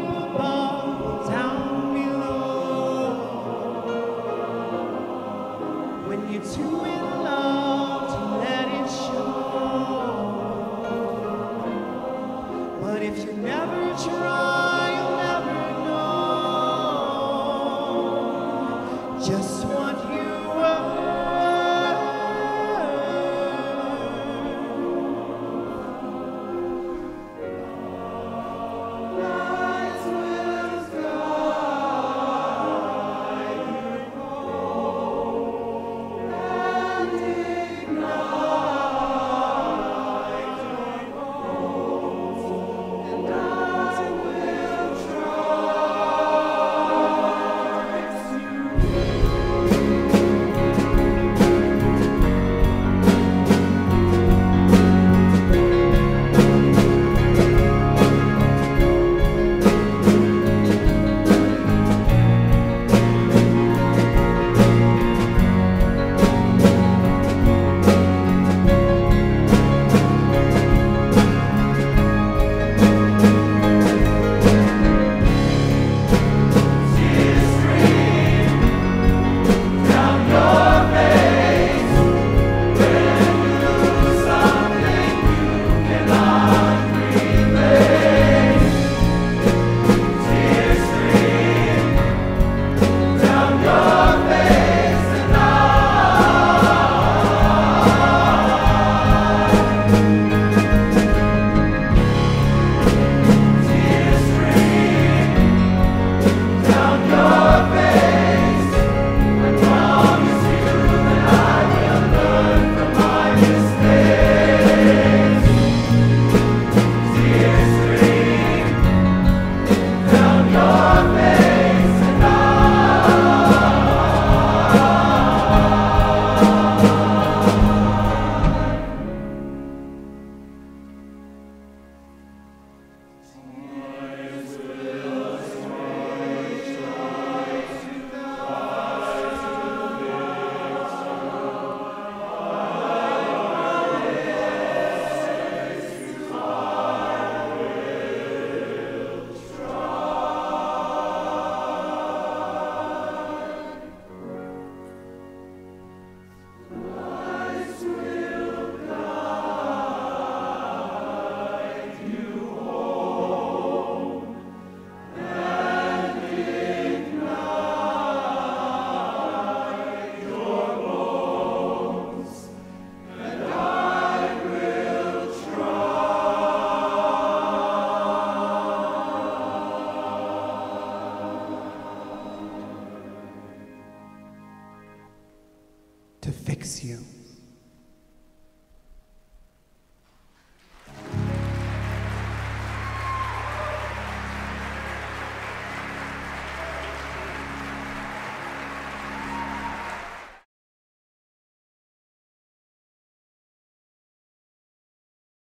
high up above, down below. When you're too in love to let it show. But if you never try, you'll never know just what To fix you.